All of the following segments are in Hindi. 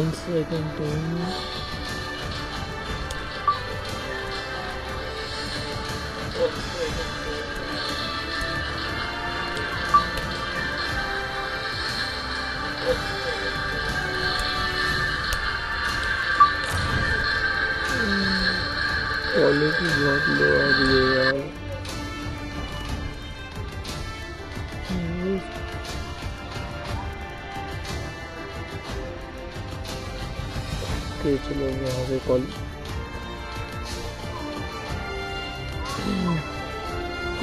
人吃的更多。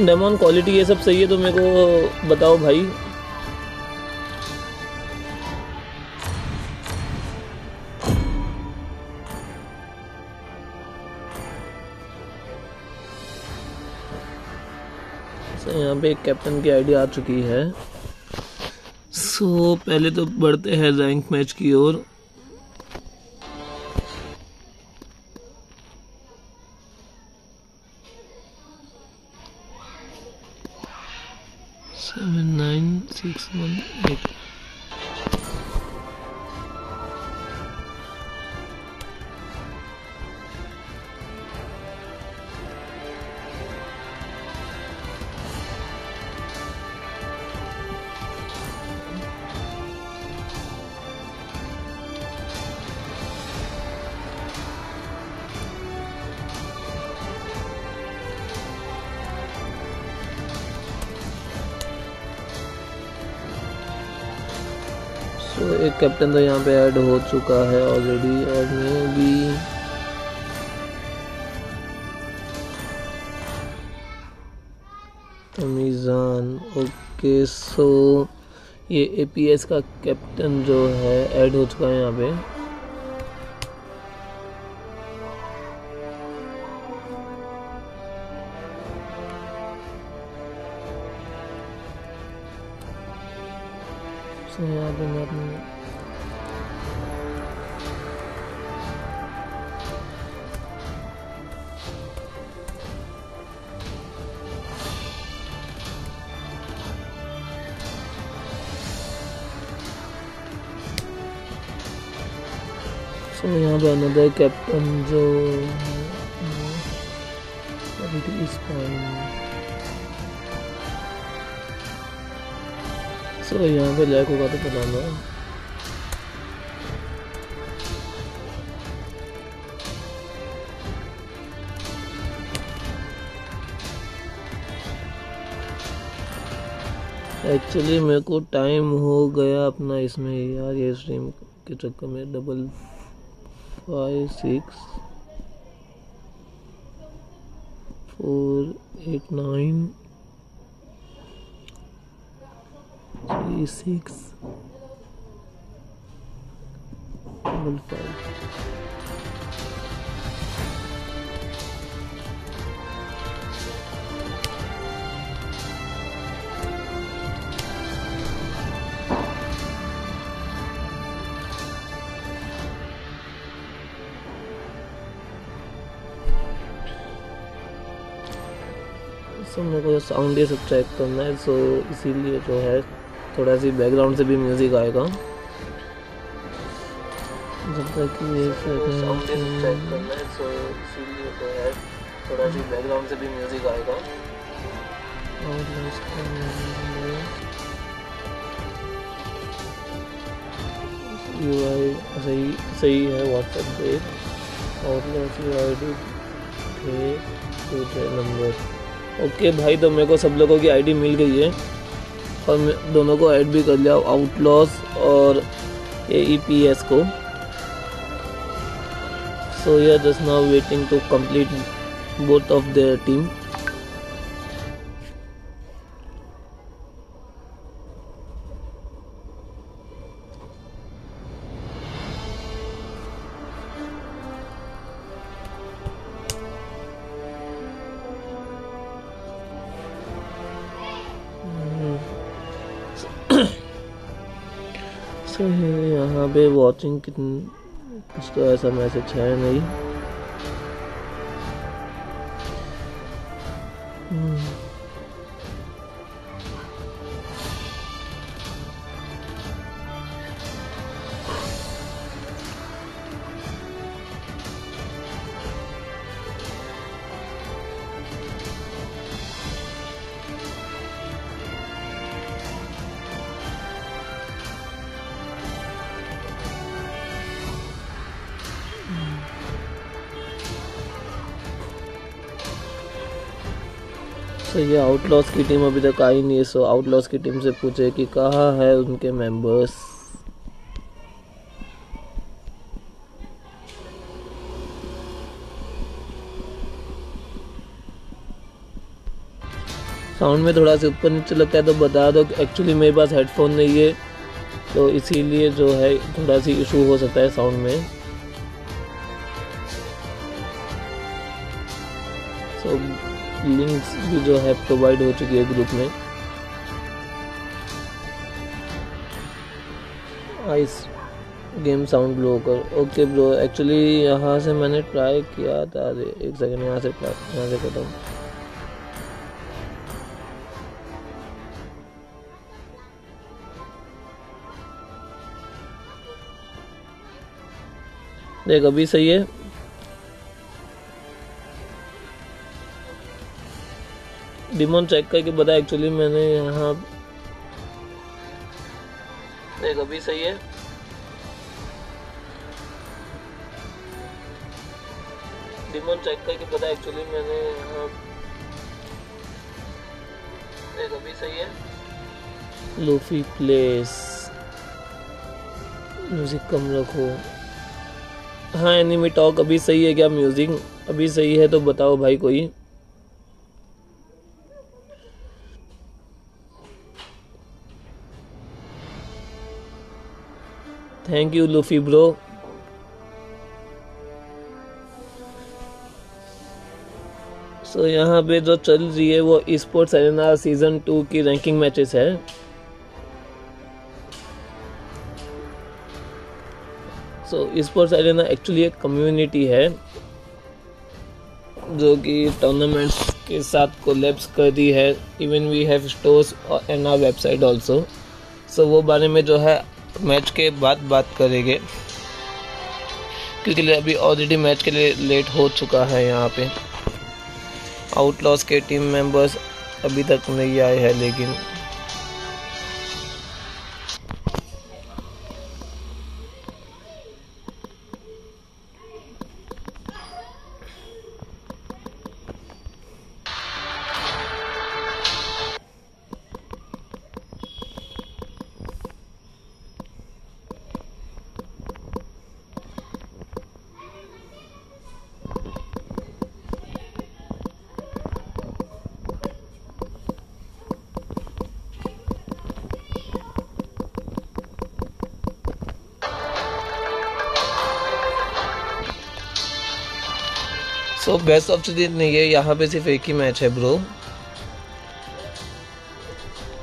डेमोन क्वालिटी ये सब सही है तो मेरे को बताओ भाई। यहाँ पे एक कैप्टन की आईडी आ चुकी है। सो so, पहले तो बढ़ते हैं रैंक मैच की ओर। Seven nine six one eight captain तो यहाँ पे ऐड हो चुका है ऑलरेडी और मे भी अमीज़ान ओके सो ये एपीएस का कैप्टन जो है ऐड हो चुका है यहाँ पे। सो यहाँ पे अनदर कैप्टन जो सो यहाँ पे लैक होगा तो बताना एक्चुअली मेरे को टाइम हो गया अपना इसमें यार, ये स्ट्रीम के चक्कर में double five six four eight nine three six double five. So मेरे को जो साउंड ये सब करना है सो इसीलिए जो है थोड़ा सी बैकग्राउंड से भी म्यूज़िक आएगा। जब तक कि ये साउंड ये सब करना है सो इसीलिए जो है थोड़ा सी बैकग्राउंड से भी म्यूज़िक आएगा। और इसका यूआई सही सही है व्हाट्सएप पे। और यूआई डी थे टू नंबर ओके भाई तो मेरे को सब लोगों की आईडी मिल गई है। और दोनों को ऐड भी कर लिया आउटलॉस और ए ई पी एस को। So yeah just now waiting to complete both of their team पे वॉचिंग कितनी कुछ तो ऐसा मैसेज है नहीं। सो ये आउटलॉस की टीम अभी तक आई नहीं है सो आउटलॉस की टीम से पूछे कि कहाँ है उनके मेंबर्स साउंड में थोड़ा सा ऊपर नीचे लगता है तो बता दो एक्चुअली मेरे पास हेडफोन नहीं है तो इसीलिए जो है थोड़ा सी इशू हो सकता है साउंड में। सो लिंक्स भी जो है प्रोवाइड हो चुकी है ग्रुप में। आइस गेम साउंड लो कर। ओके ब्रो एक्चुअली यहाँ से मैंने ट्राई किया था एक सेकंड यहाँ से यहाँ से करता हूँ। देख, अभी सही है। डिमोन चेक करके बता एक्चुअली मैंने यहाँ देख, अभी सही है। डिमोन चेक करके बता एक्चुअली मैंने यहाँ देख, अभी सही है। लूफी प्लेस म्यूज़िक कम रखो। हाँ एनिमी टॉक अभी सही है क्या? म्यूज़िक अभी सही है तो बताओ भाई कोई। Thank you Luffy bro so यहाँ पे जो चल रही है वो स्पोर्ट्स एरेना सीज़न टू की रैंकिंग मैचेस है। सो स्पोर्ट्स एरेना एक्चुअली एक कम्युनिटी है, जो कि टूर्नामेंट्स के साथ कोलेब्स कर दी है। Even we have stores and our website also so वो बारे में जो है मैच के बाद बात करेंगे। क्योंकि अभी ऑलरेडी मैच के लिए लेट हो चुका है यहाँ पे। आउटलॉस के टीम मेंबर्स अभी तक नहीं आए हैं, लेकिन सो बेस्ट ऑफ़ सीरीज़ नहीं है, यहाँ पे सिर्फ़ एक ही मैच है bro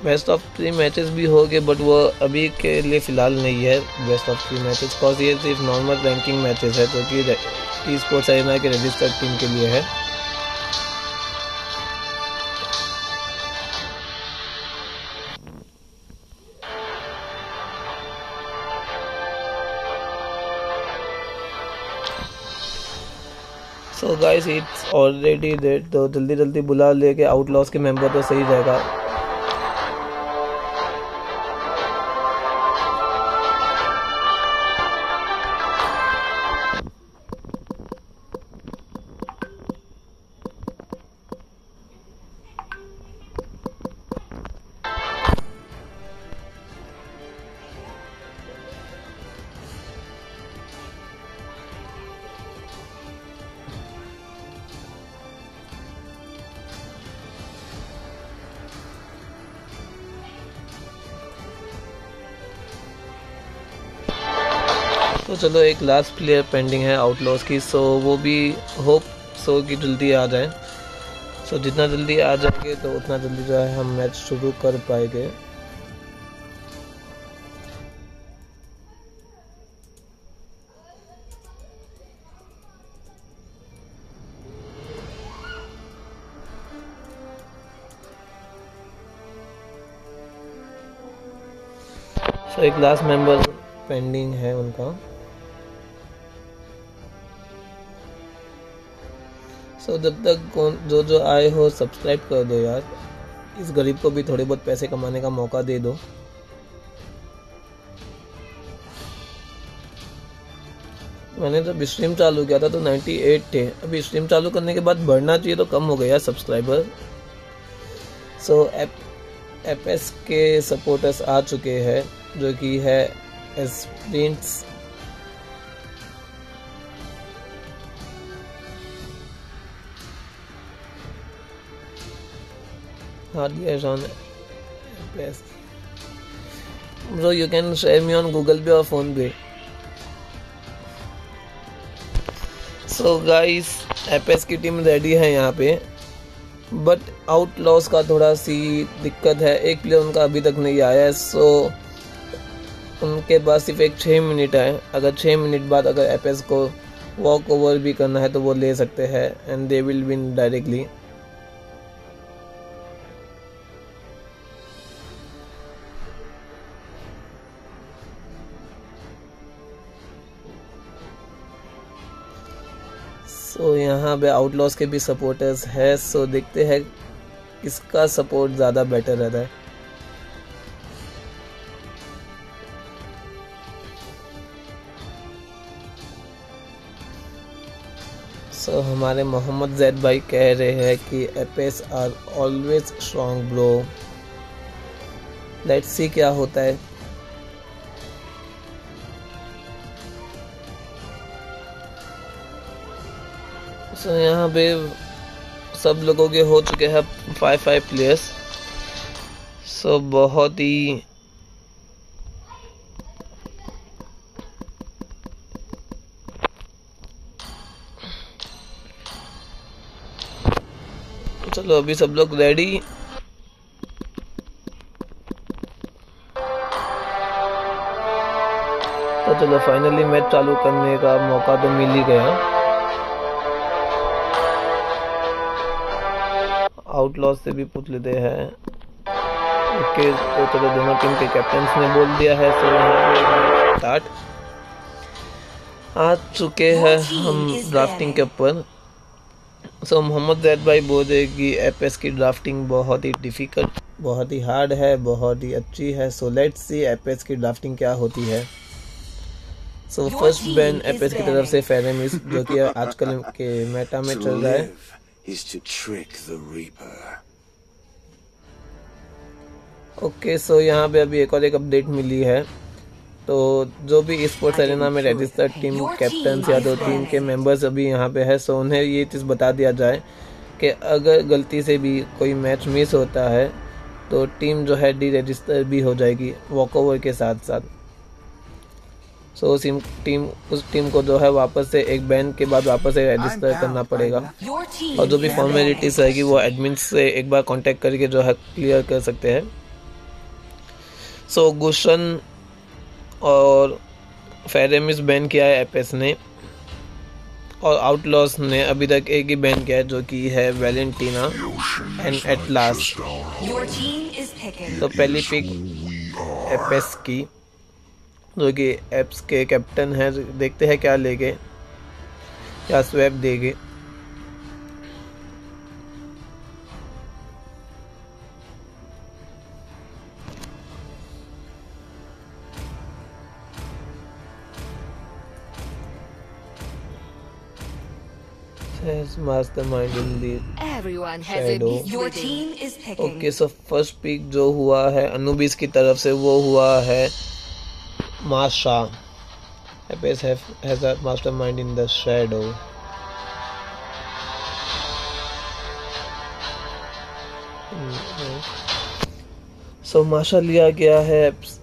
best of three matches भी हो गए बट वो अभी के लिए फ़िलहाल नहीं है best of three matches because ये सिर्फ़ नॉर्मल रैंकिंग मैचेस है, जो कि स्पोर्ट्स आई के रजिस्टर्ड टीम के लिए है। गाइस इट्स ऑलरेडी डेट तो जल्दी जल्दी बुला लेके आउटलॉस के मेंबर तो सही रहेगा। चलो, एक लास्ट प्लेयर पेंडिंग है आउटलॉस की सो वो भी होप सो कि जल्दी आ जाए। सो जितना जल्दी आ जाएँगे तो उतना जल्दी जो है हम मैच शुरू कर पाएँगे। सो एक लास्ट मेंबर पेंडिंग है उनका। सो जब तक कौन जो जो आए हो सब्सक्राइब कर दो यार। इस गरीब को भी थोड़े बहुत पैसे कमाने का मौका दे दो। मैंने जब स्ट्रीम चालू किया था तो 98 थे। अभी स्ट्रीम चालू करने के बाद बढ़ना चाहिए तो कम हो गया सब्सक्राइबर सो एप एस के सपोर्टर्स आ चुके हैं, जो कि है एस्प्रिंट्स hardware on S bro you can share me on Google Pay और PhonePe so guys Apis की टीम रेडी है यहाँ पे। बट आउट लॉस का थोड़ा सी दिक्कत है। एक प्लेयर उनका अभी तक नहीं आया है सो उनके पास सिर्फ़ एक छः मिनट है। अगर छः मिनट बाद अगर एपेस को वॉक ओवर भी करना है तो वो ले सकते हैं and they will win directly so यहाँ पे आउटलॉस के भी सपोर्टर्स है सो देखते हैं किसका सपोर्ट ज़्यादा बेटर रहता है। सो so, हमारे मोहम्मद जैद भाई कह रहे हैं कि Apes are always strong bro let's see क्या होता है। सो यहाँ पे सब लोगों के हो चुके हैं फाइव फाइव प्लेयर्स सो बहुत ही चलो, अभी सब लोग रेडी तो चलो फाइनली मैच चालू करने का मौका तो मिल ही गया. आउटलॉस से भी पूछ लेते हैं। ओके तो चलो दोनों टीम के कैप्टन्स ने बोल दिया है सो स्टार्ट आ चुके हैं हम ड्राफ्टिंग के ऊपर। सो मोहम्मद जैद भाई बोल रहे कि एस की ड्राफ्टिंग बहुत ही डिफ़िकल्ट बहुत ही हार्ड है बहुत ही अच्छी है। सो लेट्स सी एस की ड्राफ्टिंग क्या होती है। सो फ़र्स्ट बैन एस की तरफ़ से फेरेमिस जो कि आजकल के मेटा में चल रहा है। Is to trick the Reaper. Okay so यहाँ पे अभी एक और एक अपडेट मिली है। तो जो भी स्पोर्ट्स एरेना में रजिस्टर्ड टीम कैप्टन या दो टीम के मेंबर्स अभी यहाँ पे है सो उन्हें ये चीज़ बता दिया जाए कि अगर गलती से भी कोई मैच मिस होता है तो टीम जो है डी रजिस्टर भी हो जाएगी वॉकओवर के साथ साथ सो उस टीम उस टीम को जो है वापस से एक बैन के बाद वापस से रजिस्टर करना पड़ेगा। और जो भी फॉर्मेलिटीज रहेगी वो एडमिन से एक बार कांटेक्ट करके जो है क्लियर कर सकते हैं। सो so, गुशन और फेरेमिस बैन किया है एपेस ने। और आउटलॉस ने अभी तक एक ही बैन किया है जो कि है वेलेंटीना एंड एट लास्ट तो पहली पिक एपेस की। जो कि एप्स के कैप्टन हैं देखते हैं क्या लेंगे क्या स्वैप देंगे has mastermind in the Everyone has shadow. a Your team is picking. Okay, so first pick जो हुआ है अनुबिस की तरफ़ से वो हुआ है Masha. Apex have, has a mastermind in the shadow. So so, माशा लिया गया है एप्स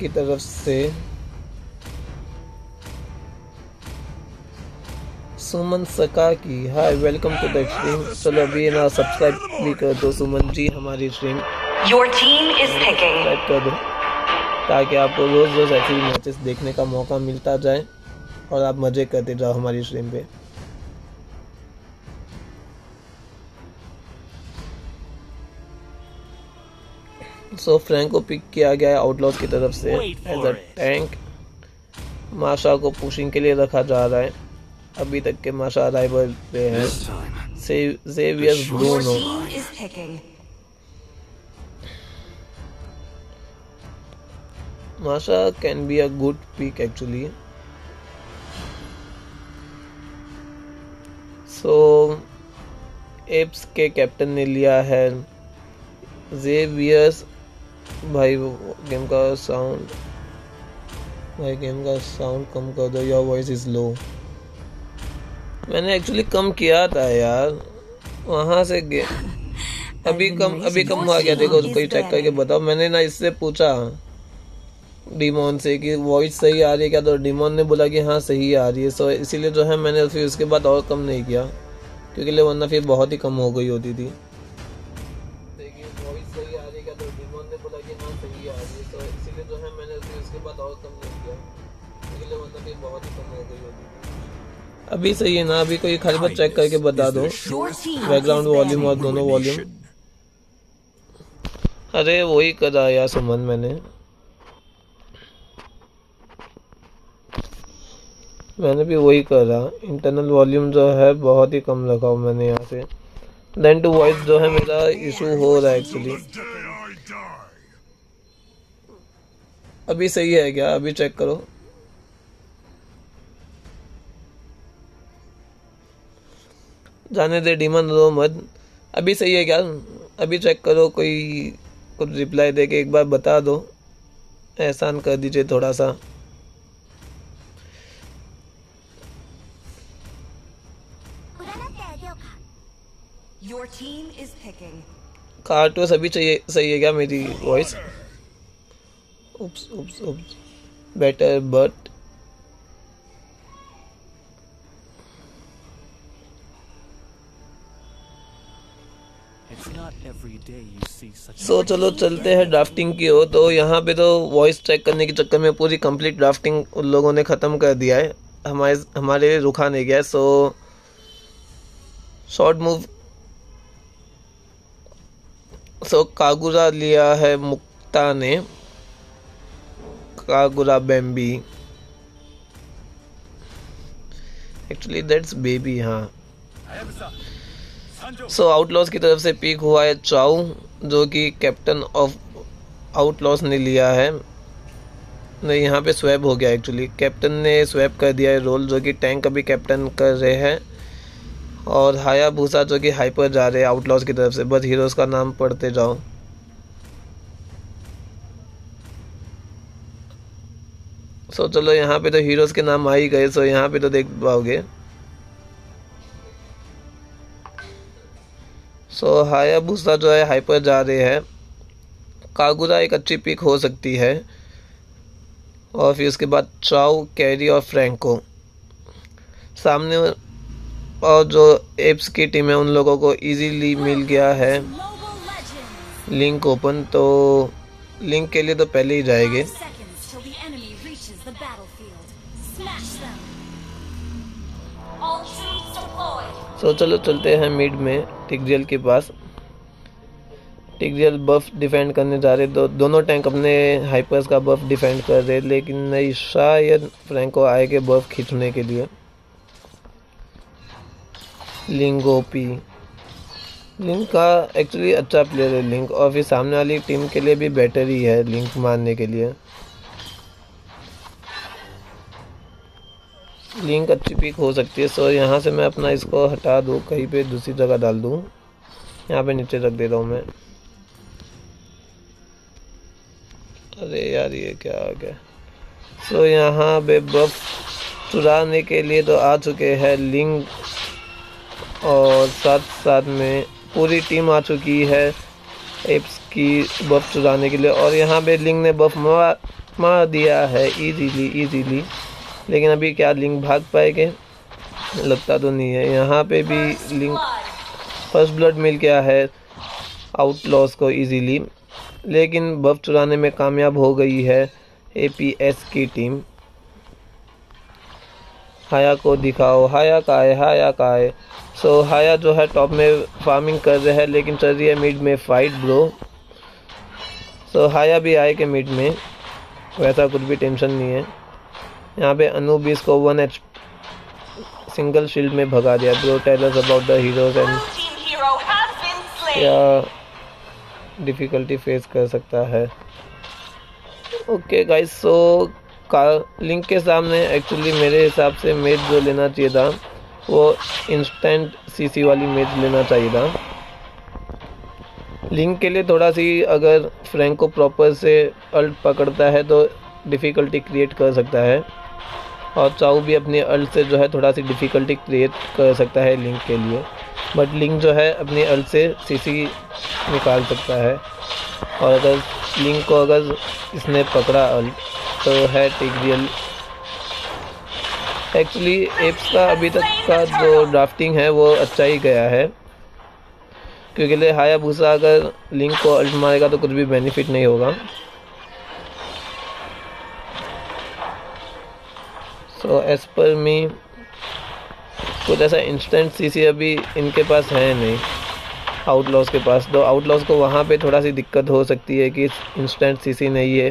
की तरफ़ से। सुमन सका की। Hi welcome to the stream चलो अभी ना सब्सक्राइब भी कर दो सुमन जी हमारी stream your team is picking कर दो। ताकि आपको रोज़ रोज़ ऐसे ही मैचेस देखने का मौका मिलता जाए और आप मज़े करते जाओ हमारी स्ट्रीम पे। सो फ्रैंक को पिक किया गया है आउटलॉस की तरफ़ से एज अ टैंक माशा को पुशिंग के लिए रखा जा रहा है। अभी तक के माशा अराइवल पे है। Xavier Bruno Masha can be a good pick actually. So Apes के कैप्टन ने लिया है जेवियर्स भाई गेम का साउंड भाई गेम का साउंड कम कर दो योर वॉइस इज़ लो मैंने एक्चुअली कम किया था यार। वहाँ से गे अभी कम अभी कम हुआ क्या देखो कोई चेक करके बताओ। मैंने ना इससे पूछा। डिमोन से कि वॉइस सही आ रही है क्या? तो डिमोन ने बोला कि हाँ सही आ रही है। सो इसीलिए जो है, मैंने फिर उसके बाद और कम नहीं किया। क्योंकि ले, वरना फिर बहुत ही कम हो गई होती थी। अभी सही है ना? अभी कोई खाली बात चेक करके बता दो। बैकग्राउंड वॉल्यूम और दोनों वॉल्यूम अरे, वही करा यार सुमन मैंने। मैंने भी वही करा। इंटरनल वॉल्यूम जो है, बहुत ही कम रखा मैंने यहाँ से। देन टू वॉइस जो है, मेरा इशू हो रहा है एक्चुअली अभी सही है क्या? अभी चेक करो। जाने दे डिमन रो मत। अभी सही है क्या? अभी चेक करो, कोई कुछ रिप्लाई दे के एक बार बता दो। एहसान कर दीजिए थोड़ा सा। Your team is picking. कार्टोस अभी चाहिए सही है क्या मेरी voice oops oops oops better but so so, चलो चलते हैं ड्राफ्टिंग की हो तो यहाँ पे तो वॉइस चेक करने के चक्कर में पूरी कंप्लीट ड्राफ्टिंग उन लोगों ने ख़त्म कर दिया है। हमारे हमारे रुखा नहीं गया so short move so Kagura लिया है मुक्ता ने कागुरा बेम्बी एक्चुअली दैट्स बेबी हाँ सो आउटलॉस की तरफ़ से पिक हुआ है चाउ जो कि कैप्टन ऑफ़ आउटलॉस ने लिया है नहीं यहाँ पे स्वैप हो गया एक्चुअली कैप्टन ने स्वैप कर दिया है रोल जो कि टैंक अभी कैप्टन कर रहे हैं और हाया भूसा जो कि हाइपर जा रहे हैं आउटलॉस की तरफ़ से बस हीरोज का नाम पढ़ते जाओ। सो चलो यहाँ पे तो हीरोज के नाम आ ही गए सो यहाँ पे तो देख पाओगे। सो हाया भूसा जो है हाइपर जा रहे हैं। कागुरा एक अच्छी पिक हो सकती है। और फिर उसके बाद चाउ कैरी और फ्रैंको सामने और जो एप्स की टीम है उन लोगों को इजीली मिल गया है। लिंक ओपन तो लिंक के लिए तो पहले ही जाएँगे। सो चलो चलते हैं मिड में टिकजेल के पास। टिकजेल बफ डिफेंड करने जा रहे दो, दोनों टैंक अपने हाइपर्स का बफ डिफेंड कर रहे लेकिन नहीं शायद फ्रैंको आएँगे बफ खींचने के लिए। लिंक ओपी लिंक का एक्चुअली अच्छा प्लेयर है लिंक और फिर सामने वाली टीम के लिए भी बेटर ही है लिंक मारने के लिए। लिंक अच्छी पिक हो सकती है। सो यहाँ से मैं अपना इसको हटा दूँ, कहीं पे दूसरी जगह डाल दूँ। यहाँ पे नीचे रख देता हूँ मैं। अरे यार, ये क्या आ गया? सो यहाँ पे बफ चुराने के लिए तो आ चुके हैं लिंक और साथ साथ में पूरी टीम आ चुकी है एप्स की बफ चुराने के लिए। और यहाँ पे लिंक ने बफ मार मार दिया है इजीली इजीली लेकिन अभी क्या लिंक भाग पाएँगे? लगता तो नहीं है। यहाँ पे भी लिंक फ़र्स्ट ब्लड मिल गया है आउट लॉस को इजीली लेकिन बफ चुराने में कामयाब हो गई है एपीएस की टीम हाया को दिखाओ हाया का है हाया का है। सो so, हाया जो है टॉप में फ़ार्मिंग कर रहे हैं लेकिन चल रही है मिड में फाइट ब्रो सो so, हाया भी आए के मिड में. वैसा कुछ भी टेंशन नहीं है. यहाँ पे अनुबिस को वन एच सिंगल शील्ड में भगा दिया. Bro tell us about the heroes and क्या डिफ़िकल्टी फेस कर सकता है. ओके गाइस सो का लिंक के सामने एक्चुअली मेरे हिसाब से मेज जो लेना चाहिए था. वो इंस्टेंट सीसी वाली मेज लेना चाहिए था। लिंक के लिए थोड़ा सी अगर फ्रैंक को प्रॉपर से अल्ट पकड़ता है तो डिफ़िकल्टी क्रिएट कर सकता है। और चाऊ भी अपने अल्ट से जो है थोड़ा सी डिफ़िकल्टी क्रिएट कर सकता है लिंक के लिए। बट लिंक जो है अपने अल्ट से सीसी निकाल सकता है। और अगर लिंक को अगर इसने पकड़ा अल्ट तो है टिग्रियल एक्चुअली एप्स का अभी तक का जो ड्राफ्टिंग है, वो अच्छा ही गया है। क्योंकि ले हाया भूसा अगर लिंक को अल्ट मारेगा तो कुछ भी बेनिफिट नहीं होगा। सो एज पर मी कुछ ऐसा इंस्टेंट सीसी अभी इनके पास है नहीं आउटलॉस के पास। तो आउटलॉस को वहाँ पे थोड़ा सी दिक्कत हो सकती है कि इंस्टेंट सीसी नहीं है।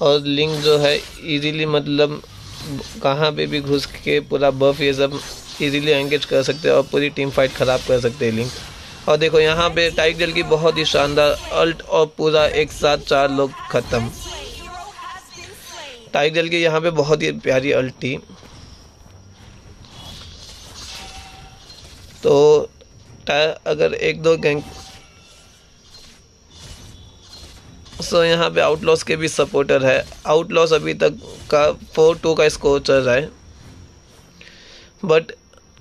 और लिंक जो है इजीली मतलब कहाँ पे भी घुस के पूरा बफ ये सब इजीली एंगेज कर सकते हैं और पूरी टीम फाइट ख़राब कर सकते हैं लिंक और देखो, यहाँ पे टाइग जल की बहुत ही शानदार अल्ट और पूरा एक साथ चार लोग ख़त्म। टाइग जल की यहाँ पे बहुत ही प्यारी अल्ट थी। तो अगर एक दो गैंग सो यहाँ पे आउटलॉस के भी सपोर्टर है। आउटलॉस अभी तक का फोर टू का स्कोर चल रहा है। बट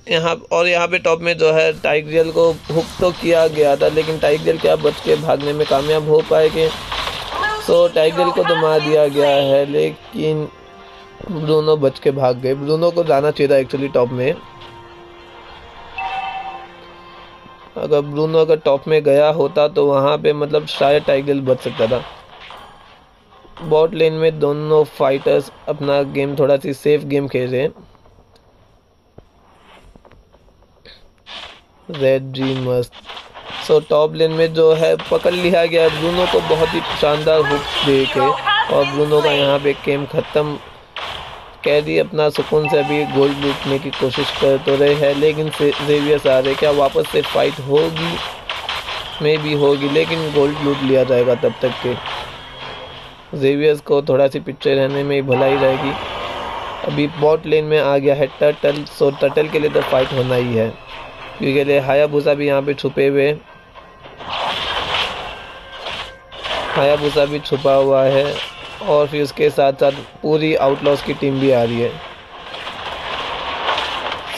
यहाँ, और यहाँ पे टॉप में जो है टाइगरियल को हुक तो किया गया था, लेकिन टाइगरियल क्या बच के भागने में कामयाब हो पाएँगे? सो टाइगरियल को तो मार दिया गया है, लेकिन ब्रूनो बच के भाग गए। ब्रूनो को जाना चाहिए था एक्चुअली टॉप में। अगर ब्रूनो अगर टॉप में गया होता तो वहाँ पे मतलब शायद टाइगर बच सकता था। बॉट लेन में दोनों फाइटर्स अपना गेम थोड़ा सी सेफ़ गेम खेल रहे हैं। रेड जी मस्त। सो टॉप लेन में जो है, पकड़ लिया गया। ब्रूनो को बहुत ही शानदार हुक दे के और ब्रूनो का यहाँ पे गेम ख़त्म। कैदी अपना सुकून से अभी गोल्ड लूटने की कोशिश कर तो रहे हैं, लेकिन जेवियस आ रहे क्या वापस से फाइट होगी? में भी होगी, लेकिन गोल्ड लूट लिया जाएगा तब तक के। जेवियस को थोड़ा सी पिक्चर रहने में भलाई रहेगी। अभी बॉट लेन में आ गया है टर्टल सो टर्टल के लिए तो फाइट होना ही है। क्योंकि लिए हाया भूसा भी यहाँ पे छुपे हुए हाया भूसा भी छुपा हुआ है। और फिर उसके साथ साथ पूरी आउटलॉस की टीम भी आ रही है।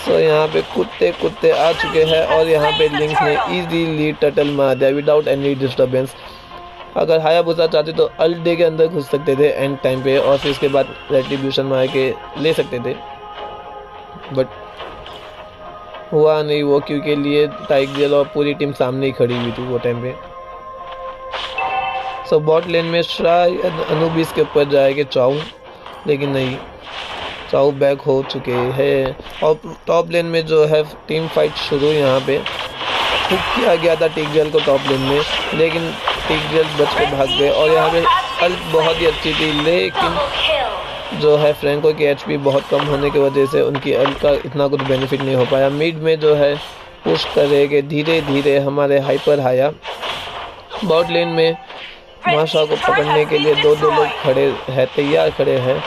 सो so, यहाँ पे कुत्ते कुत्ते आ चुके हैं और यहाँ पे लिंक्स ने इजीली टटल मार दिया विदाउट एनी डिस्टर्बेंस अगर हाया बुसा चाहते तो अल्ट डे के अंदर घुस सकते थे एंड टाइम पे और फिर उसके बाद रेट्रीब्यूशन मार के ले सकते थे। बट हुआ नहीं वो क्योंकि लिए टाइगर और पूरी टीम सामने ही खड़ी हुई थी वो टाइम पे। सो बॉट लेन में शायद अनुबिस के ऊपर जाएँगे, चाऊ। लेकिन नहीं, चाऊ बैक हो चुके हैं। और टॉप लेन में जो है, टीम फाइट शुरू यहाँ पे। हुक किया गया था टिकजल को टॉप लेन में, लेकिन टिकजल बच के भाग गए। और यहाँ पे अल्ट बहुत ही अच्छी थी, लेकिन जो है, फ्रेंको की एचपी बहुत कम होने की वजह से उनकी अल्ट का इतना कुछ बेनिफिट नहीं हो पाया। मिड में जो है, पुश करेंगे धीरे धीरे हमारे हाइपर हाया बॉट लेन में माशा को पकड़ने के लिए दो दो लोग खड़े हैं तैयार खड़े हैं।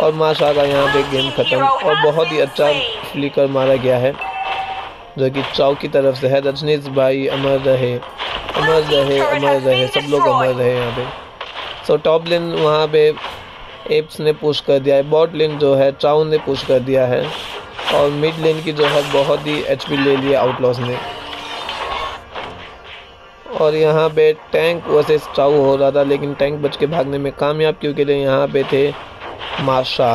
और माशा का यहाँ पे गेम ख़त्म। और बहुत ही अच्छा फ्लिकर मारा गया है जो कि चाव की तरफ़ से है। रजनीश भाई अमर रहे अमर रहे अमर रहे सब लोग अमर रहे यहाँ पे। सो टॉप लेन वहाँ पे एप्स ने पुश कर दिया है। बॉट लेन जो है चाउ ने पुश कर दिया है। और मिड लेन की जो है बहुत ही एचपी ले लिया आउटलॉस ने। और यहाँ पे टैंक वैसे चाऊ हो रहा था, लेकिन टैंक बच के भागने में कामयाब क्योंकि यहाँ पे थे माशा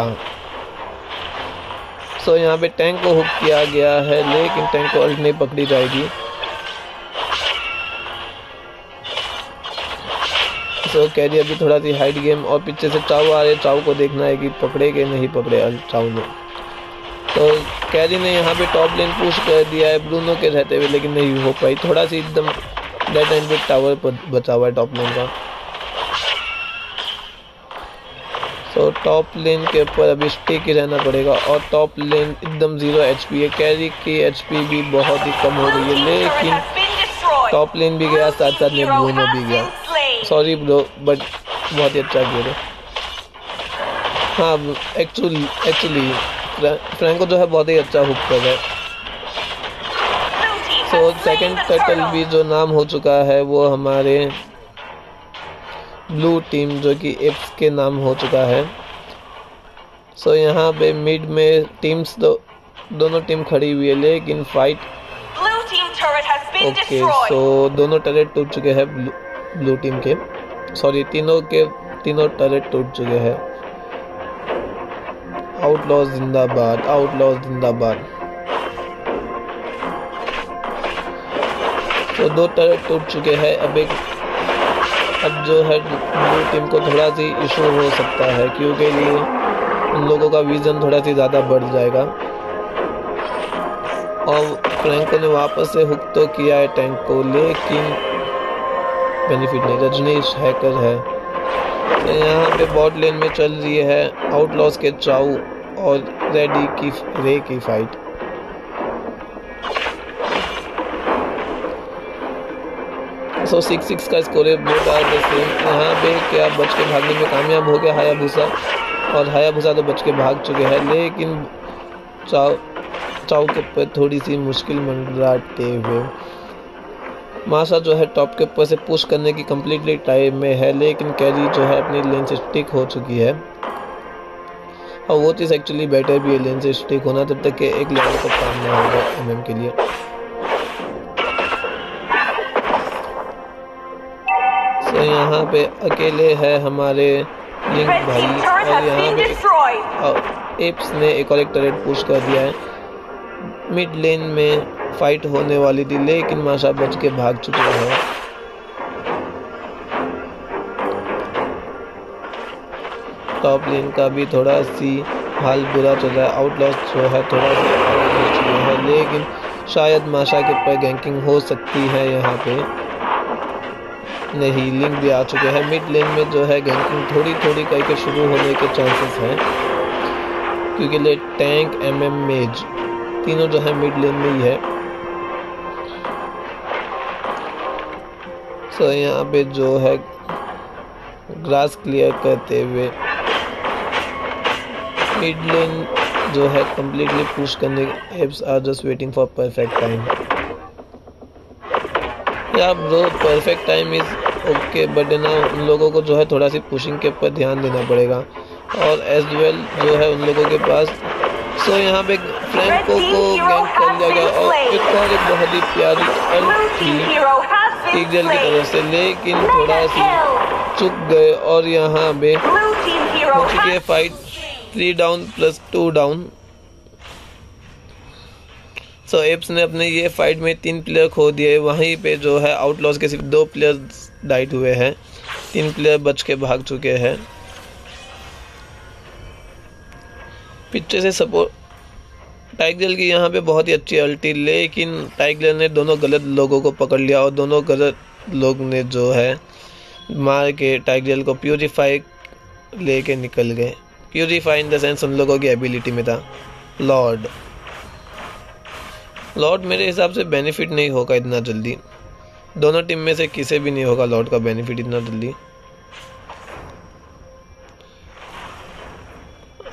सो यहाँ पे टैंक को हुक किया गया है, लेकिन टैंक को अल्ट नहीं पकड़ी जाएगी। सो कैरी अभी थोड़ा सी हाइट गेम और पीछे से चाऊ आ रहे चाऊ को देखना है कि पकड़े के नहीं पकड़े अल्ट चाऊ ने तो कैरी ने यहाँ पे टॉप लेन पुश कर दिया है ब्रूनो के रहते हुए, लेकिन नहीं हो पाई। थोड़ा सी एकदम डेट एंड बिट टावर बचा हुआ है टॉप लेन का। सो टॉप लेन के ऊपर अभी स्टिक ही रहना पड़ेगा और टॉप लेन एकदम ज़ीरो एच है। कैरी की एच भी बहुत ही कम हो गई है, लेकिन टॉप लेन भी गया साथ साथ में ब्रूनो भी गया। सॉरी ब्रो बट बहुत ही अच्छा खेल है। हाँ एक्चुअली एक्चुअली फ्रैंको जो है बहुत ही अच्छा हुक कर रहा है। सो सेकंड टर्टल भी जो नाम हो चुका है वो हमारे ब्लू टीम जो कि एप्स के नाम हो चुका है। सो so, यहाँ पे मिड में टीम्स दो दोनों टीम खड़ी हुई है लेकिन फाइट ओके सो दोनों टरेट टूट चुके हैं ब्लू, ब्लू टीम के। सॉरी तीनों के तीनों टरेट टूट चुके हैं। आउटलॉज जिंदाबाद आउटलॉज जिंदाबाद। तो दो टरेट टूट चुके हैं। अब एक, अब जो है ब्लू टीम को थोड़ा सी इशू हो सकता है, क्योंकि लिए उन लोगों का विजन थोड़ा सी ज़्यादा बढ़ जाएगा। और फ्रैंको ने वापस से हुक तो किया है टैंक को, लेकिन बेनिफिट नहीं। रजनीश हैकर है। यहाँ पे बॉट लेन में चल रही है। आउटलॉस के चाऊ और रेडी की रे की फाइट सो सिक्स सिक्स का स्कोर द सेम यहाँ पे क्या बच के भागने में कामयाब हो गया हाया भूसा और हाया भूसा तो बच के भाग चुके हैं, लेकिन चाव चाव के ऊपर थोड़ी सी मुश्किल मंडराते हुए। माशा जो है टॉप के ऊपर से पुश करने की कम्प्लीटली टाइम में है, लेकिन कैरी जो है अपनी लेन से स्टिक हो चुकी है। और वो चीज़ एक्चुअली बेटर भी है लेन से स्टिक होना जब तक कि एक लेवल को काम ना होगा एम के लिए। तो यहाँ पे अकेले है हमारे लिंक भाई। और यहाँ पे एप्स ने एक और एक टरेट पुश कर दिया है। मिड लेन में फाइट होने वाली थी लेकिन माशा बच के भाग चुके हैं। टॉप लेन का भी थोड़ा सी हाल बुरा चल रहा है। आउटलॉस जो है थोड़ा सा हैं लेकिन शायद माशा के ऊपर गैंकिंग हो सकती है यहाँ पे। नहीं लिंक भी आ चुके हैं। मिड लेन में जो है गैंकिंग थोड़ी थोड़ी करके शुरू होने के चांसेस हैं। क्योंकि ले टैंक एम एम मेज तीनों जो है मिड लेन में ही है। सो यहाँ पे जो है ग्रास क्लियर करते हुए मिड लेन जो है completely पुश करने Apes are just waiting for perfect time या bro perfect time is okay but ना उन लोगों को जो है थोड़ा सी पुशिंग के ऊपर ध्यान देना पड़ेगा और एज वेल जो है उन लोगों के पास सो यहाँ पे फ्रैंको को गैंग कर लिया गया और एक और एक बहुत ही प्यारी थी की तरफ़ से, लेकिन थोड़ा सी. चुक गए और यहाँ पे हो fight three down plus two down so Apes ने अपने ये फाइट में तीन प्लेयर खो दिए, वहीं पे जो है आउटलॉस के सिर्फ़ दो प्लेयर डाइट हुए हैं। तीन प्लेयर बच के भाग चुके हैं। पीछे से सपोर्ट टाइगर की यहाँ पे बहुत ही अच्छी अल्टी लेकिन टाइगर ने दोनों गलत लोगों को पकड़ लिया और दोनों गलत लोग ने जो है मार के टाइगर को प्यूरिफाई लेके निकल गए। प्योरीफाई इन द सेंस उन लोगों की एबिलिटी में था। लॉर्ड लॉर्ड मेरे हिसाब से बेनिफिट नहीं होगा इतना जल्दी। दोनों टीम में से किसे भी नहीं होगा लॉर्ड का बेनिफिट इतना जल्दी।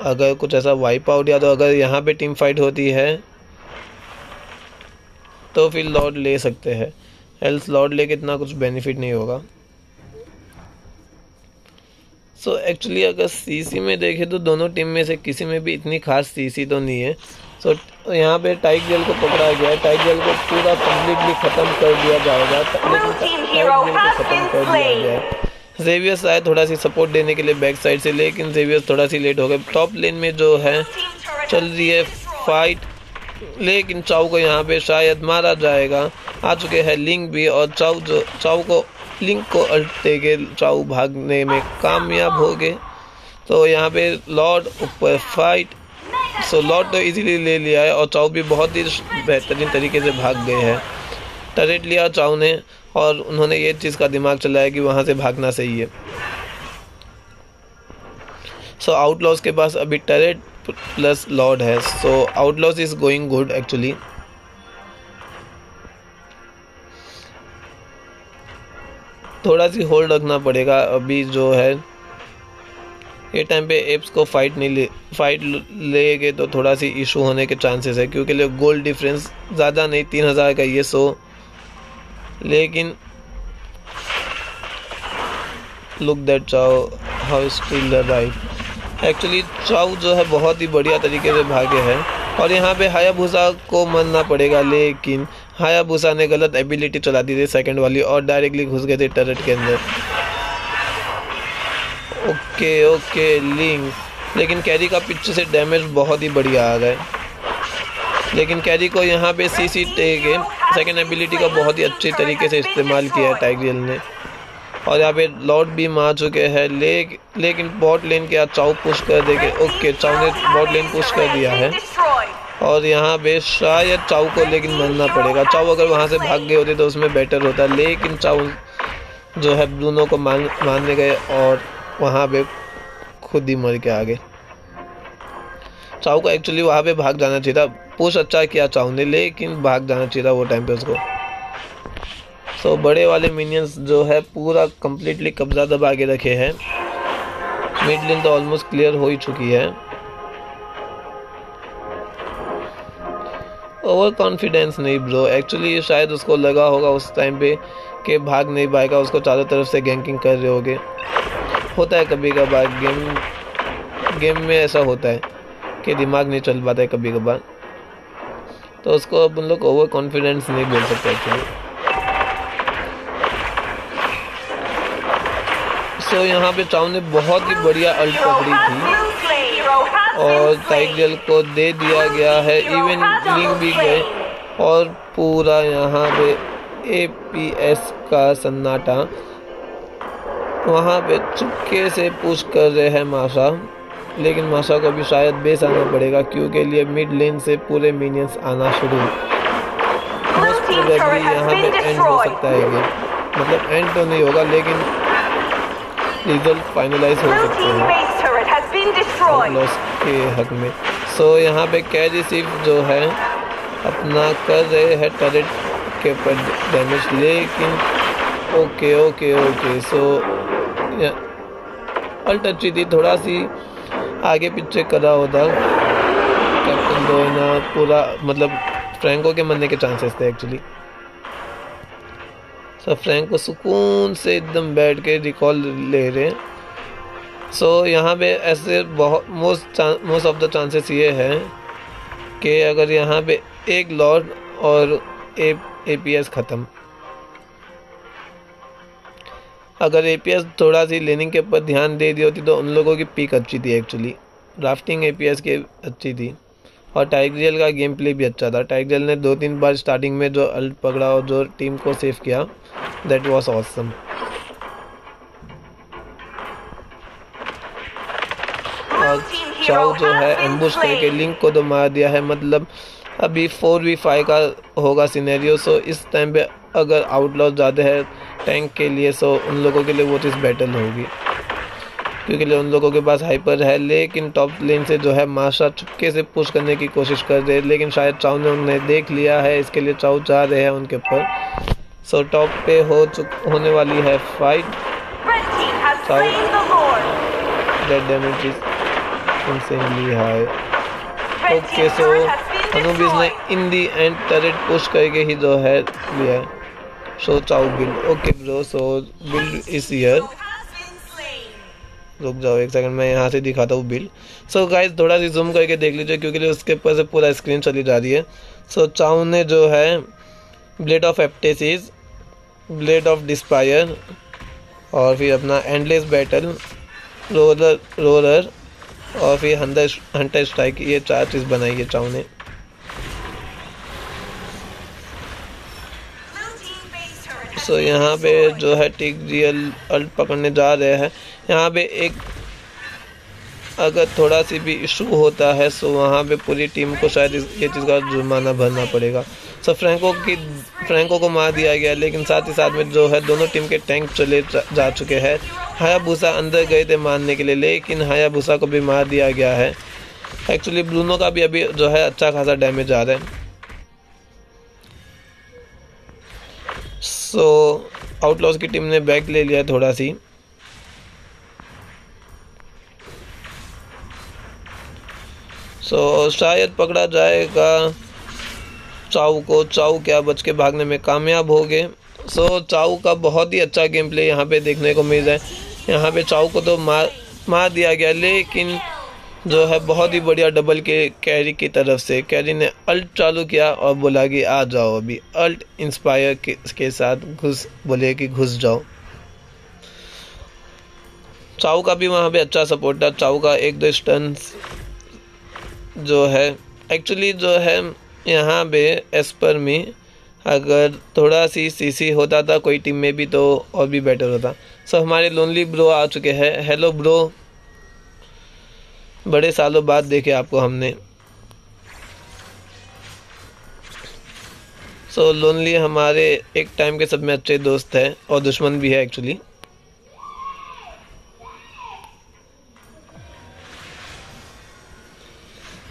अगर कुछ ऐसा वाइप आउट या तो अगर यहाँ पे टीम फाइट होती है तो फिर लॉर्ड ले सकते हैं। एल्स लॉर्ड लेके इतना कुछ बेनिफिट नहीं होगा। सो so, एक्चुअली अगर सीसी में देखें तो दोनों टीम में से किसी में भी इतनी खास सीसी तो नहीं है। सो so, यहाँ पे टाइग जेल को पकड़ा गया है। टाइग जेल को पूरा कम्प्लीटली ख़त्म कर दिया जाएगा। लेकिन जेल को ख़त्म कर दिया गया है। जेवियर आए थोड़ा सी सपोर्ट देने के लिए बैक साइड से लेकिन जेवियर थोड़ा सी लेट हो गए। टॉप लेन में जो है चल रही है फाइट लेकिन चाऊ को यहाँ पे शायद मारा जाएगा। आ चुके हैं लिंक भी और चाऊ जो चाऊ को लिंक को अल्टे के चाऊ भागने में कामयाब हो गए। तो यहाँ पे लॉर्ड ऊपर फाइट सो लॉर्ड तो इजीली ले लिया है और चाऊ भी बहुत ही बेहतरीन तरीके से भाग गए हैं। टरेट लिया चाऊ ने और उन्होंने ये चीज़ का दिमाग चलाया कि वहाँ से भागना सही है। सो आउटलॉस के पास अभी टरेट प्लस लॉर्ड है। So Outlaws is going good actually थोड़ा सी होल्ड रखना पड़ेगा। अभी जो है ये टाइम पे एप्स को फाइट नहीं ले फाइट लेगे तो थोड़ा सी इशू होने के चांसेस है, क्योंकि लिए गोल डिफरेंस ज़्यादा नहीं, तीन हज़ार का ये सो लेकिन look that Chou how still right actually Chou जो है बहुत ही बढ़िया तरीके से भागे हैं, और यहाँ पे हायाबूसा को मरना पड़ेगा, लेकिन हायाबूसा ने गलत एबिलिटी चला दी थी सेकंड वाली, और डायरेक्टली घुस गए थे टर्रेट के अंदर। ओके ओके लिंग। लेकिन कैरी का पीछे से डैमेज बहुत ही बढ़िया आ है लेकिन कैरी को यहाँ पे सी सी के सेकेंड एबिलिटी का बहुत ही अच्छे तरीके से इस्तेमाल किया है टाइग्रियल ने। और यहाँ पे लॉर्ड भी मार चुके हैं। ले, लेकिन बॉट लेन के यहाँ चाउ पुश कर देंगे ओके चाउ ने बॉट लेन पुश कर दिया है। और यहाँ पे शायद चाउ को लेकिन मरना पड़ेगा। चाउ अगर वहाँ से भाग गए होते तो उसमें बेटर होता। लेकिन चाउ जो है ब्रूनो को मान मारने गए और वहाँ पे खुद ही मर के आ गए। चाऊ को एक्चुअली वहाँ पे भाग जाना चाहिए था। पुश अच्छा किया चाऊ ने लेकिन भाग जाना चाहिए था वो टाइम पे उसको। सो so, बड़े वाले मिनियंस जो है पूरा कम्प्लीटली कब्जा दबा के रखे हैं। मिड लेन तो ऑलमोस्ट क्लियर हो ही चुकी है। ओवर कॉन्फिडेंस नहीं ब्रो एक्चुअली शायद उसको लगा होगा उस टाइम पे कि भाग नहीं पाएगा। उसको चारों तरफ़ से गैंकिंग कर रहे होगे। होता है कभी कभार गेम गेम में ऐसा होता है कि दिमाग नहीं चल पाता है कभी कभार। तो उसको अपन लोग ओवर कॉन्फिडेंस नहीं बोल सकते एक्चुअली सो यहाँ पे चाउ ने बहुत ही बढ़िया अल्ट पकड़ी थी। और टाइगल को दे दिया गया है इवन लिंक भी गए। और पूरा यहाँ पे एपीएस का सन्नाटा। वहाँ पे चुपके से पुश कर रहे हैं माशा लेकिन माशा को भी शायद बेस आना पड़ेगा क्योंकि लिए मिड लेन से पूरे मिनियंस आना शुरू। मोस्ट यहाँ पे एंड हो सकता है ये। मतलब एंड तो नहीं होगा लेकिन रिज़ल्ट फाइनलाइज हो सकते हैं। लॉस के हक में। सो so, यहाँ पे कैरी सिर्फ़ जो है अपना कर रहे हैं टरेट के ऊपर डैमेज लेकिन okay okay okay so ult अच्छी थी थोड़ा सी आगे पीछे करा होता। कैप्टन दोना पूरा मतलब फ्रैंको के मरने के चांसेस थे एक्चुअली सब फ्रैंक को सुकून से एकदम बैठ के रिकॉल ले रहे सो so, यहाँ पे ऐसे बहुत most most of the chances ये है कि अगर यहाँ पे एक लॉर्ड और ए पी एस ख़त्म। अगर एपीएस थोड़ा सी लेनिंग के ऊपर ध्यान दे दी होती तो उन लोगों की पीक अच्छी थी एक्चुअली राफ्टिंग एपीएस की अच्छी थी. और टाइग्रियल का गेम प्ले भी अच्छा था. टाइग्रियल ने दो तीन बार स्टार्टिंग में जो अल्ट पकड़ा और जो टीम को सेव किया दैट वॉज़ ऑसम और चाउ जो है एम्बुश करके लिंक को तो मार दिया है. मतलब अभी फोर वी फाइव का होगा सिनेरियो सो इस टाइम पे अगर आउटलॉस ज़्यादा है टैंक के लिए सो उन लोगों के लिए वो चीज़ बेटर होगी। क्योंकि उन लोगों के पास हाइपर है लेकिन टॉप लेन से जो है माशा चुपके से पुश करने की कोशिश कर रहे लेकिन शायद चाउ ने उन्हें देख लिया है इसके लिए चाउ चाह रहे हैं उनके ऊपर। सो टॉप पे हो चुक होने वाली है फाइट। डैमेज इज़ है ओके सो अनुबिस ने in the end turret push करके ही जो है लिया है। So Chou build okay bro so build is here रुक जाओ एक सेकंड मैं यहाँ से दिखाता हूँ बिल सो गाइस थोड़ा सी जूम करके देख लीजिए क्योंकि उसके ऊपर से पूरा स्क्रीन चली जा रही है. सो so, चाउ ने जो है blade of Heptaseas blade of despair और फिर अपना एंडलेस बैटल रोलर रोलर और फिर हंटर हंटर स्ट्राइक ये चार चीज़ बनाई है चाउ ने. सो यहाँ पे जो है टिक रियल अल्ट पकड़ने जा रहे हैं। यहाँ पे एक अगर थोड़ा सी भी इशू होता है सो वहाँ पे पूरी टीम को शायद ये चीज़ का जुर्माना भरना पड़ेगा। सो फ्रैंको की फ्रैंको को मार दिया गया, लेकिन साथ ही साथ में जो है दोनों टीम के टैंक चले जा चुके हैं। हाया भूसा अंदर गए थे मारने के लिए, लेकिन हाया भूसा को भी मार दिया गया है। एक्चुअली ब्लूनो का भी अभी जो है अच्छा खासा डैमेज आ रहा है। सो आउटलॉस की टीम ने बैक ले लिया थोड़ा सी। सो so, शायद पकड़ा जाएगा चाऊ को। चाऊ क्या बच के भागने में कामयाब हो गए। सो so, चाऊ का बहुत ही अच्छा गेम प्ले यहाँ पे देखने को मिल रहा है। यहाँ पे चाऊ को तो मार मार दिया गया लेकिन जो है बहुत ही बढ़िया डबल के कैरी की तरफ़ से कैरी ने अल्ट चालू किया और बोला कि आ जाओ अभी। अल्ट इंस्पायर के, के साथ घुस बोले कि घुस जाओ। चाऊ का भी वहाँ पे अच्छा सपोर्ट था। चाऊ का एक दो स्टन जो है एक्चुअली जो है यहाँ पे एस पर में अगर थोड़ा सी सीसी होता था कोई टीम में भी तो और भी बेटर होता। सो हमारे लोनली ब्रो आ चुके हैं। हेलो ब्रो बड़े सालों बाद देखे आपको हमने। सो so, लोनली हमारे एक टाइम के सब में अच्छे दोस्त हैं और दुश्मन भी है एक्चुअली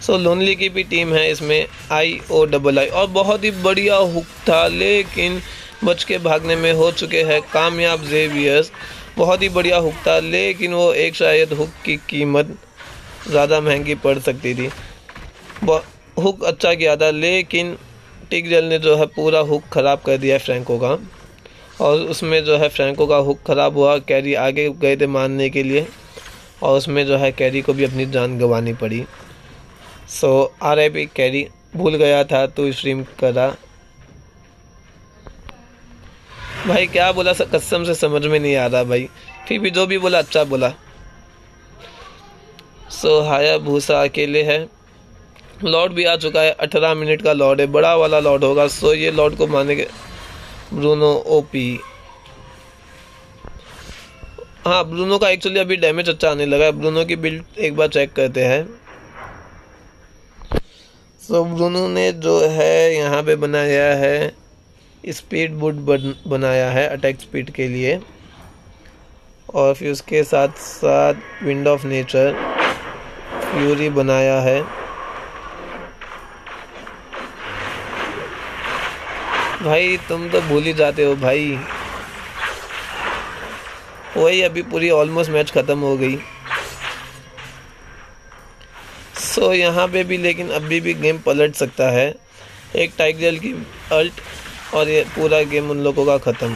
सो लोनली की भी टीम है इसमें आई ओ डबल आई और बहुत ही बढ़िया हुक था लेकिन बच के भागने में हो चुके हैं कामयाब जेवियर्स बहुत ही बढ़िया हुक था लेकिन वो एक शायद हुक की कीमत ज़्यादा महँगी पड़ सकती थी। हुक अच्छा किया था, लेकिन टिगजल ने जो है पूरा हुक ख़राब कर दिया फ्रैंको का। और उसमें जो है फ्रैंको का हुक ख़राब हुआ, कैरी आगे गए थे मारने के लिए, और उसमें जो है कैरी को भी अपनी जान गंवानी पड़ी। सो आर आई कैरी भूल गया था तो स्ट्रीम करा। भाई, क्या बोला कसम से समझ में नहीं आ रहा भाई। फिर भी जो भी बोला अच्छा बोला। सो हाया भूसा अकेले है। लॉर्ड भी आ चुका है। अठारह मिनट का लॉर्ड है। बड़ा वाला लॉर्ड होगा। सो ये लॉर्ड को माने के ब्रूनो ओपी। हाँ ब्रूनो का एक्चुअली अभी डैमेज अच्छा आने लगा है। ब्रूनो की बिल्ड एक बार चेक करते हैं। सो so, ब्रूनो ने जो है यहाँ पे बनाया है। स्पीड बुट बन, बनाया है अटैक स्पीड के लिए। और फिर उसके साथ साथ विंड ऑफ़ नेचर फ्यूरी बनाया है। भाई तुम तो भूल ही जाते हो भाई। वही अभी पूरी ऑलमोस्ट मैच ख़त्म हो गई। सो so, यहाँ पे भी लेकिन अभी भी गेम पलट सकता है। एक टाइगर की अल्ट और ये पूरा गेम उन लोगों का ख़त्म।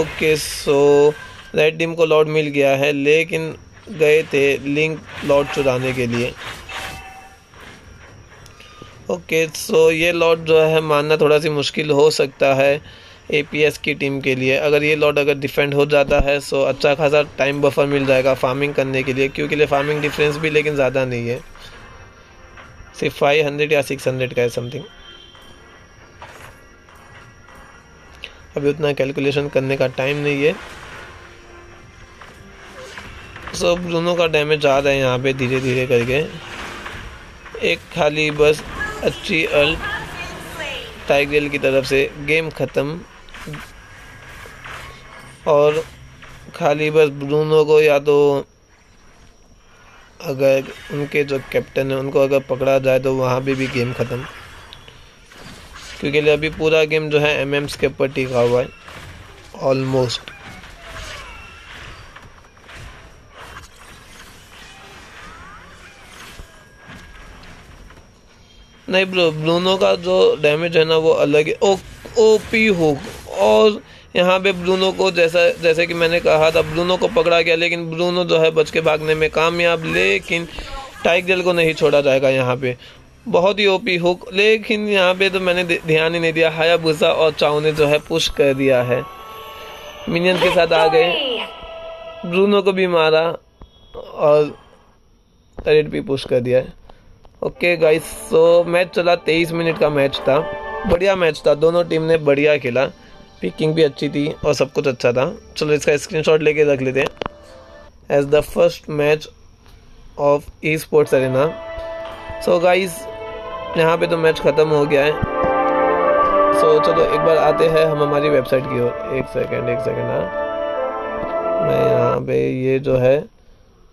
ओके सो रेड टीम को लॉर्ड मिल गया है लेकिन गए थे लिंक लॉट चुराने के लिए। ओके सो ये लॉट जो है मानना थोड़ा सी मुश्किल हो सकता है एपीएस की टीम के लिए। अगर ये लॉट अगर डिफेंड हो जाता है सो अच्छा खासा टाइम बफर मिल जाएगा फ़ार्मिंग करने के लिए, क्योंकि लिए फ़ार्मिंग डिफरेंस भी लेकिन ज़्यादा नहीं है। सिर्फ़ फाइव हंड्रेड या सिक्स हंड्रेड का है समथिंग अभी उतना कैलकुलेशन करने का टाइम नहीं है। सो दोनों का डैमेज आ रहा है यहाँ पे धीरे धीरे करके। एक खाली बस, अच्छी अल, टाइगल की तरफ़ से गेम ख़त्म। और खाली बस ब्रूनो को या तो अगर उनके जो कैप्टन है, उनको अगर पकड़ा जाए तो वहाँ भी भी गेम ख़त्म। क्योंकि अभी पूरा गेम जो है एम के ऊपर टिका हुआ है। ऑलमोस्ट नहीं ब्रो ब्रूनो का जो डैमेज है ना, वो अलग है। ओ ओपी हो, और यहाँ पे ब्रूनो को जैसा, जैसे कि मैंने कहा था ब्रूनो को पकड़ा गया, लेकिन ब्रूनो जो है बच के भागने में कामयाब, लेकिन टाइगल को नहीं छोड़ा जाएगा यहाँ पे। बहुत ही ओपी हुक लेकिन यहाँ पे तो मैंने ध्यान ही नहीं दिया। हाया भूसा और चाउ ने जो है पुश कर दिया है। मिनियन के साथ आ गए। ब्रूनो को भी मारा, और रेड भी पुश कर दिया है। ओके गाइस सो मैच चला तेईस मिनट का मैच था। बढ़िया मैच था दोनों टीम ने बढ़िया खेला। पिकिंग भी अच्छी थी और सब कुछ अच्छा था। चलो इसका स्क्रीनशॉट लेके रख लेते हैं। As the first match of esports arena so guys यहाँ पे तो मैच ख़त्म हो गया है। सो so, चलो एक बार आते हैं हम हमारी वेबसाइट की ओर। एक सेकेंड एक सेकेंड हाँ। मैं यहाँ पे ये जो है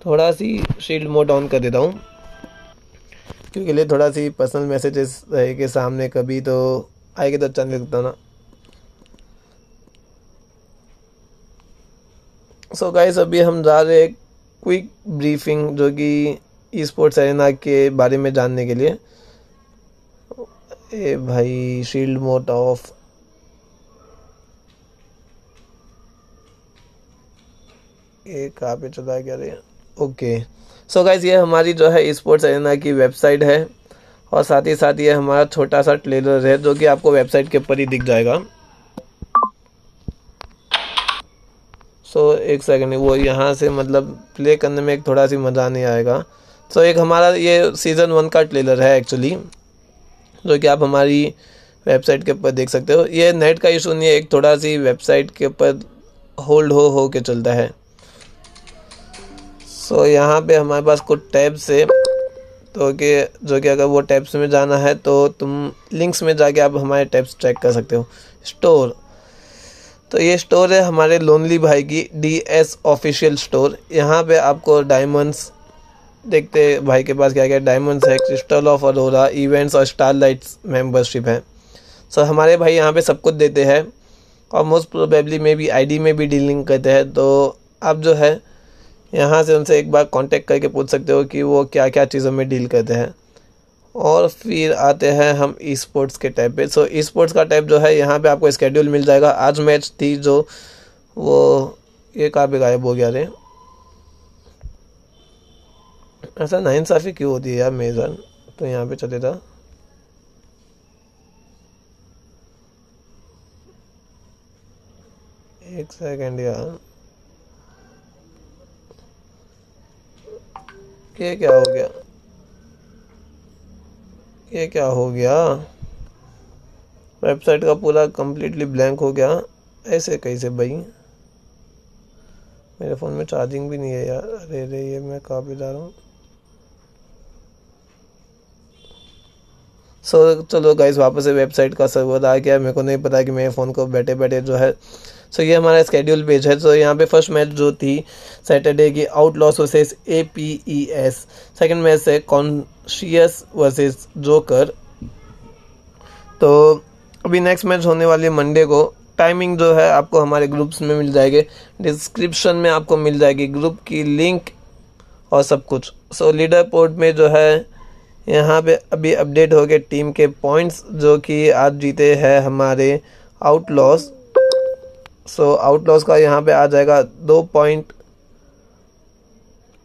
थोड़ा सी शील्ड मोड ऑन कर देता हूँ। क्योंकि लिए थोड़ा सी पर्सनल मैसेजेस रहे के सामने कभी तो आएगी तो अच्छा नहीं लगता ना। सो so गाइस अभी हम जा रहे हैं क्विक ब्रीफिंग जो कि ई स्पोर्ट्स एरेना के बारे में जानने के लिए। ए भाई शील्ड मोड ऑफ़ ये कहाँ पे चला गया रे। ओके। सो गाइज़ ये हमारी जो है स्पोर्ट्स एरेना की वेबसाइट है और साथ ही साथ ये हमारा छोटा सा ट्रेलर है जो कि आपको वेबसाइट के ऊपर ही दिख जाएगा। सो so, एक सेकंड वो यहाँ से मतलब प्ले करने में एक थोड़ा सी मज़ा नहीं आएगा। सो so, एक हमारा ये सीज़न वन का ट्रेलर है एक्चुअली जो कि आप हमारी वेबसाइट के ऊपर देख सकते हो। ये नेट का इशू नहीं है एक थोड़ा सी वेबसाइट के ऊपर होल्ड हो हो के चलता है। सो so, यहाँ पे हमारे पास कुछ टैब्स है। तो कि जो कि अगर वो टैब्स में जाना है तो तुम लिंक्स में जाके आप हमारे टैब्स चेक कर सकते हो। स्टोर तो ये स्टोर है हमारे लोनली भाई की डी एस ऑफिशियल स्टोर यहाँ पे आपको डायमंड्स देखते भाई के पास क्या क्या डायमंड्स है। क्रिस्टल ऑफ़ अरोरा इवेंट्स और स्टार लाइट्स मेम्बरशिप है। सो so, हमारे भाई यहाँ पे सब कुछ देते हैं। और मोस्ट प्रोबेबली में भी आईडी में भी डीलिंग करते हैं। तो आप जो है यहाँ से उनसे एक बार कांटेक्ट करके पूछ सकते हो कि वो क्या क्या चीज़ों में डील करते हैं। और फिर आते हैं हम ई स्पोर्ट्स के टाइप पे। सो ई स्पोर्ट्स का टाइप जो है, यहाँ पे आपको स्केड्यूल मिल जाएगा। आज मैच थी जो वो ये कहाँ गायब हो गया रे। ऐसा नाइंसाफ़ी क्यों होती है यार मेजर तो यहाँ पे चले था। एक सेकेंड यार। ये क्या हो गया? ये क्या हो गया? वेबसाइट का पूरा कंप्लीटली ब्लैंक हो गया। ऐसे कैसे भाई? मेरे फ़ोन में चार्जिंग भी नहीं है यार। अरे अरे ये मैं कहाँ पे जा रहा हूँ। सो so, चलो गाइस वापस से वेबसाइट का सर्वर आ गया। मेरे को नहीं पता कि मेरे फ़ोन को बैठे बैठे जो है सो ये हमारा स्केड्यूल पेज है। सो यहाँ पे फ़र्स्ट मैच जो थी सैटरडे की Outlaws versus A P E S second match है कॉन्शियस वर्सेस जोकर तो अभी नेक्स्ट मैच होने वाली है मंडे को। टाइमिंग जो है आपको हमारे ग्रुप्स में मिल जाएगी। डिस्क्रिप्शन में आपको मिल जाएगी ग्रुप की लिंक और सब कुछ। सो लीडर पोर्ट में जो है, यहाँ पे अभी अपडेट हो गए टीम के पॉइंट्स जो कि आज जीते हैं हमारे आउटलॉस सो आउटलॉस का यहाँ पे आ जाएगा दो पॉइंट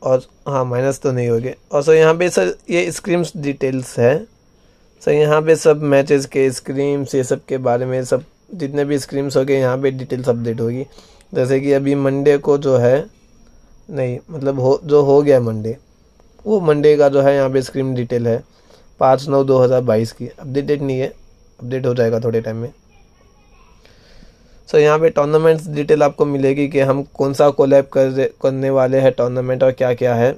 और हाँ माइनस तो नहीं होगे। और सो यहाँ पे सर, ये स्क्रीम्स डिटेल्स है। सर यहाँ पे सब मैचेस के स्क्रीम्स, ये सब के बारे में सब, जितने भी स्क्रीम्स हो गए यहाँ पे डिटेल्स अपडेट होगी। जैसे कि अभी मंडे को जो है, नहीं मतलब हो, जो हो गया मंडे, वो मंडे का जो है यहाँ पे स्क्रीम डिटेल है। पाँच नौ दो हज़ार बाईस की। अपडेटेड नहीं है, अपडेट हो जाएगा थोड़े टाइम में। सो यहाँ पे टूर्नामेंट्स डिटेल आपको मिलेगी कि हम कौन सा कोलैब कर करने वाले हैं टूर्नामेंट और क्या क्या है।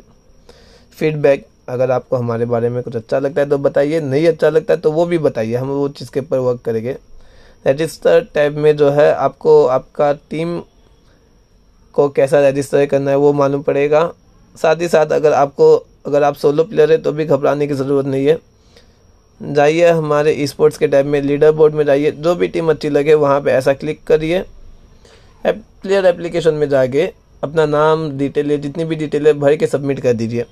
फीडबैक अगर आपको हमारे बारे में कुछ अच्छा लगता है तो बताइए, नहीं अच्छा लगता है तो वो भी बताइए, हम वो चीज़ के ऊपर वर्क करेंगे। रजिस्टर टैब में जो है, आपको आपका टीम को कैसा रजिस्टर करना है वो मालूम पड़ेगा। साथ ही साथ अगर आपको अगर आप सोलो प्लेयर है तो भी घबराने की ज़रूरत नहीं है। जाइए हमारे स्पोर्ट्स के टैब में लीडर बोर्ड में जाइए, जो भी टीम अच्छी लगे, वहाँ पे ऐसा क्लिक करिए। प्लेयर एप्लीकेशन में जाके अपना नाम डिटेल जितनी भी डिटेल है, भर के सबमिट कर दीजिए।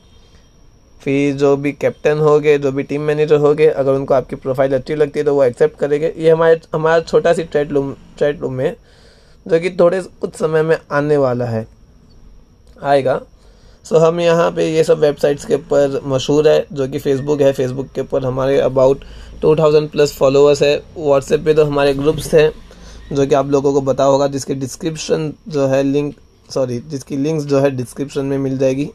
फिर जो भी कैप्टन हो गए जो भी टीम मैनेजर हो गए अगर उनको आपकी प्रोफ़ाइल अच्छी लगती है तो वो एक्सेप्ट करेंगे। ये हमारे, हमारा छोटा सी चैट रूम चैट रूम है, जो कि थोड़े कुछ समय में आने वाला है। आएगा। सो so, हम यहाँ पे ये सब वेबसाइट्स के ऊपर मशहूर है जो कि फेसबुक है। फेसबुक के ऊपर हमारे about two thousand plus followers है। व्हाट्सएप पे तो हमारे ग्रुप्स हैं जो कि आप लोगों को पता होगा जिसके डिस्क्रिप्शन जो है लिंक सॉरी जिसकी लिंक्स जो है डिस्क्रिप्शन में मिल जाएगी।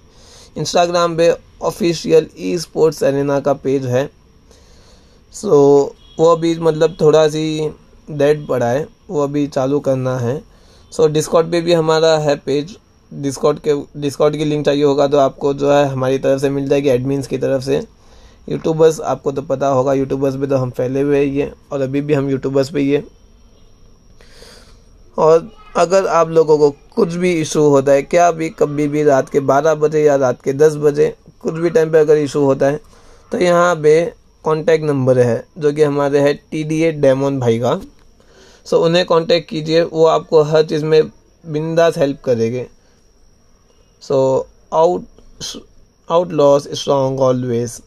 इंस्टाग्राम पे ऑफिशियल ई स्पोर्ट्स एरेना का पेज है। सो so, वो अभी मतलब थोड़ा सी डेड पड़ा है वो अभी चालू करना है। सो so, डिस्कॉट पे भी हमारा है पेज डिस्कॉट के डिस्कॉट की लिंक चाहिए होगा तो आपको जो है हमारी तरफ़ से मिल जाएगी एडमिन्स की तरफ़ से। यूट्यूबर्स आपको तो पता होगा यूट्यूबर्स पे तो हम फैले हुए हैं और अभी भी हम यूट्यूबर्स पे ही है। और अगर आप लोगों को कुछ भी इशू होता है, क्या भी कभी भी रात के 12 बजे या रात के 10 बजे कुछ भी टाइम पे अगर इशू होता है तो यहाँ पे कॉन्टैक्ट नंबर है, जो कि हमारे है टी डी ए डेमोन भाई का। सो उन्हें कॉन्टैक्ट कीजिए, वो आपको हर चीज़ में बिंदास हेल्प करेंगे। So out Outlaws strong always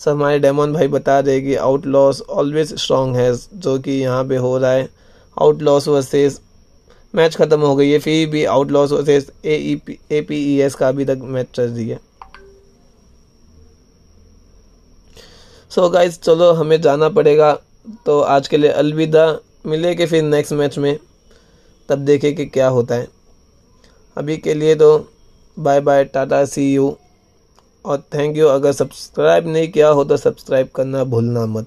sir हमारे डेमोन भाई बता रहे कि आउट लॉस ऑलवेज स्ट्रॉन्ग है, जो कि यहाँ पे हो रहा है। आउट लॉस वर्सेस मैच ख़त्म हो गई है, फिर भी Outlaws versus A P A P E S का अभी तक मैच चल रही है। सो so गाइज़ चलो, हमें जाना पड़ेगा। तो आज के लिए अलविदा। मिलेंगे फिर नेक्स्ट मैच में, तब देखें कि क्या होता है। अभी के लिए तो bye bye tata see you और थैंक यू अगर सब्सक्राइब नहीं किया हो तो सब्सक्राइब करना भूलना मत।